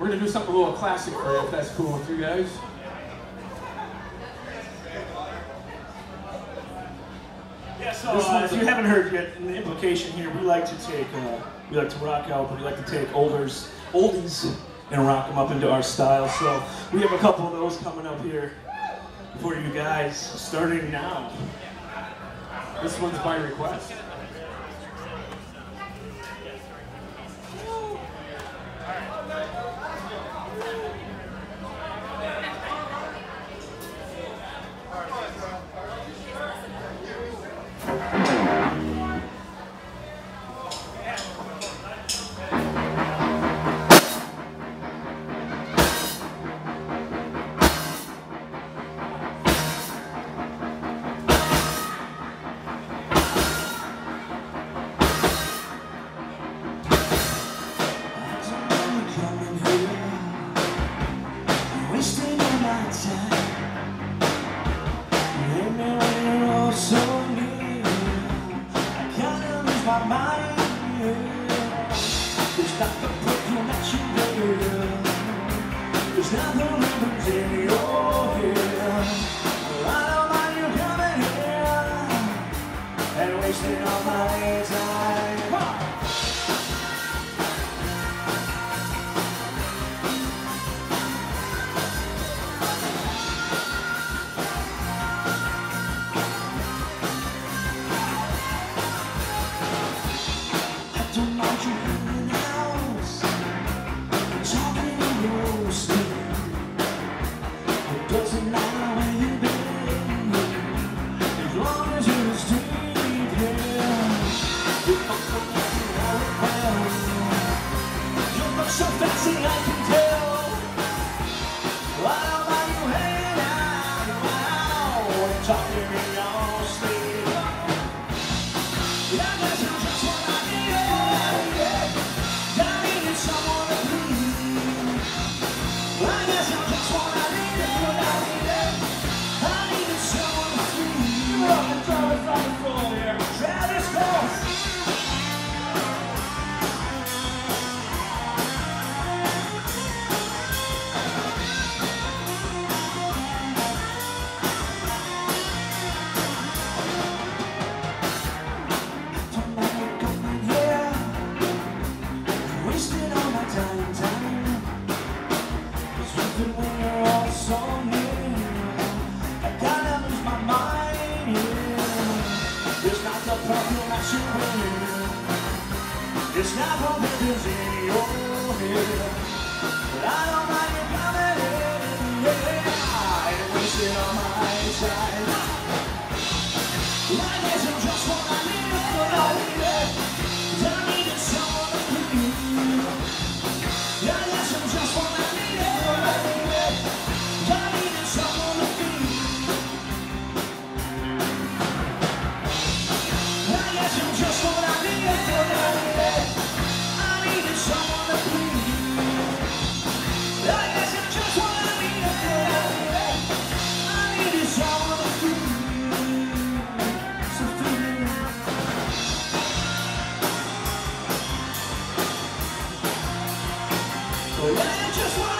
We're gonna do something a little classic for you, if that's cool with you guys. Yeah, so uh, if you haven't heard yet, in the implication here, we like to take, uh, we like to rock out, but we like to take olders, oldies and rock them up into our style. So we have a couple of those coming up here for you guys, starting now. This one's by request. There's nothing in your out It's not what is in your head. But I don't mind you coming in, yeah. And wasting all my time. Life isn't just what just